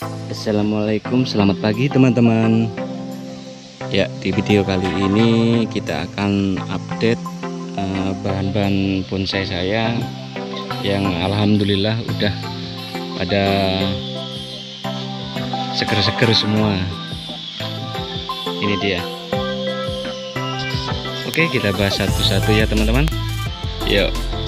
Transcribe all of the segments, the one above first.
Assalamualaikum selamat pagi teman-teman. Ya di video kali ini kita akan update eh, bahan-bahan uh, bonsai saya Yang Alhamdulillah udah pada seger-seger semua. Ini dia. Oke kita bahas satu-satu ya teman-teman. Yuk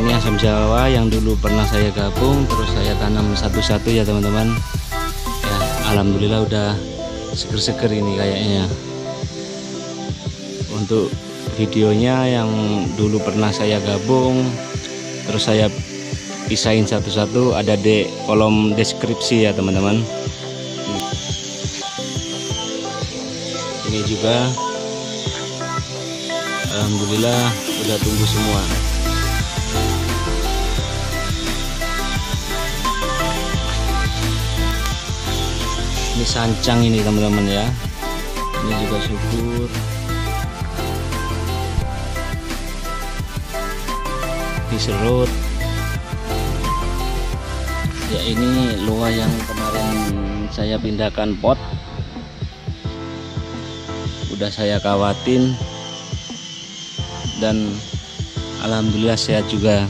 ini asam jawa yang dulu pernah saya gabung terus saya tanam satu-satu ya teman-teman. Ya alhamdulillah udah seger-seger ini kayaknya untuk videonya yang dulu pernah saya gabung terus saya pisahin satu-satu ada di kolom deskripsi ya teman-teman. Ini juga. Alhamdulillah udah tumbuh semua ini sancang ini teman-teman ya. Ini juga syukur diserut ya ini luah yang kemarin saya pindahkan pot. Udah saya kawatin. Dan alhamdulillah sehat juga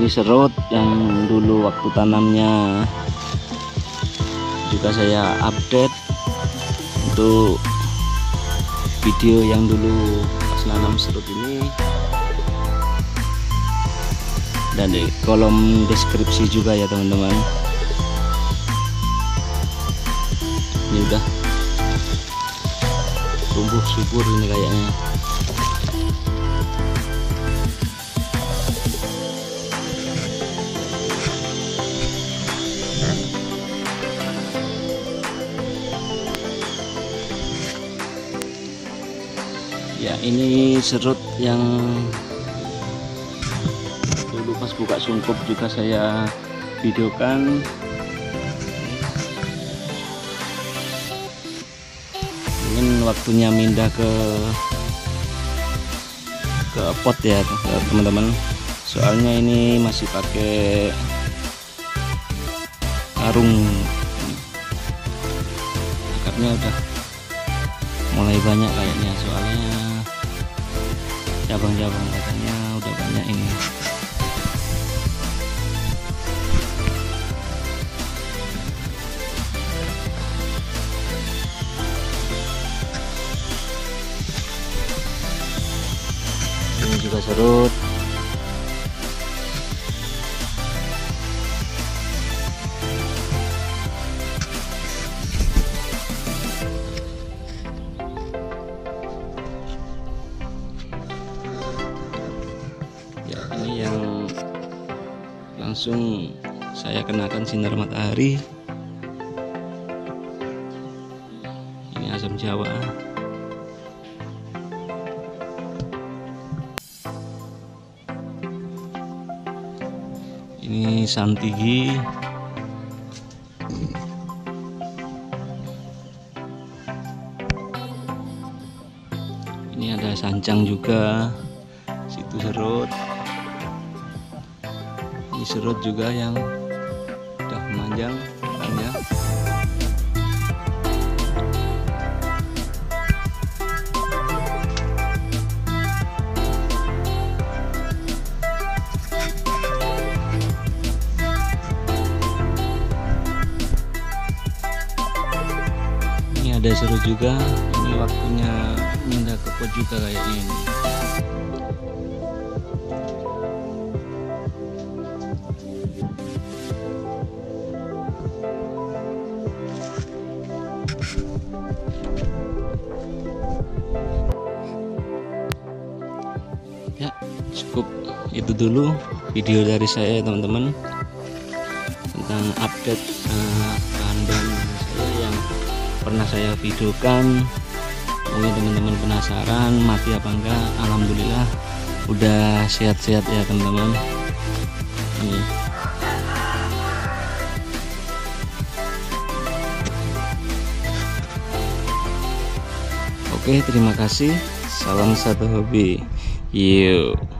ini serut yang dulu waktu tanamnya. Juga saya update untuk video yang dulu pas nanam serut ini. Dan di kolom deskripsi juga ya teman-teman. Ini udah tumbuh subur ini kayaknya ini serut yang dulu pas buka sungkup juga saya videokan. Mungkin waktunya mindah ke ke pot ya teman-teman. Soalnya ini masih pakai karung. Akarnya udah mulai banyak kayaknya soalnya cabang-cabang katanya udah banyak ini. Ini juga serut langsung saya kenakan sinar matahari. Ini asam jawa. Ini santigi. Ini ada sancang juga situ serut ini serut juga yang udah memanjang banyak. Ini ada serut juga ini waktunya pindah ke pot juga kayaknya ini ya cukup itu dulu video dari saya teman-teman tentang update eh, bahan-bahan saya yang pernah saya videokan. Mungkin teman-teman penasaran mati apa enggak Alhamdulillah udah sehat-sehat ya teman-teman. Ini Oke terima kasih. Salam satu hobi. Yuk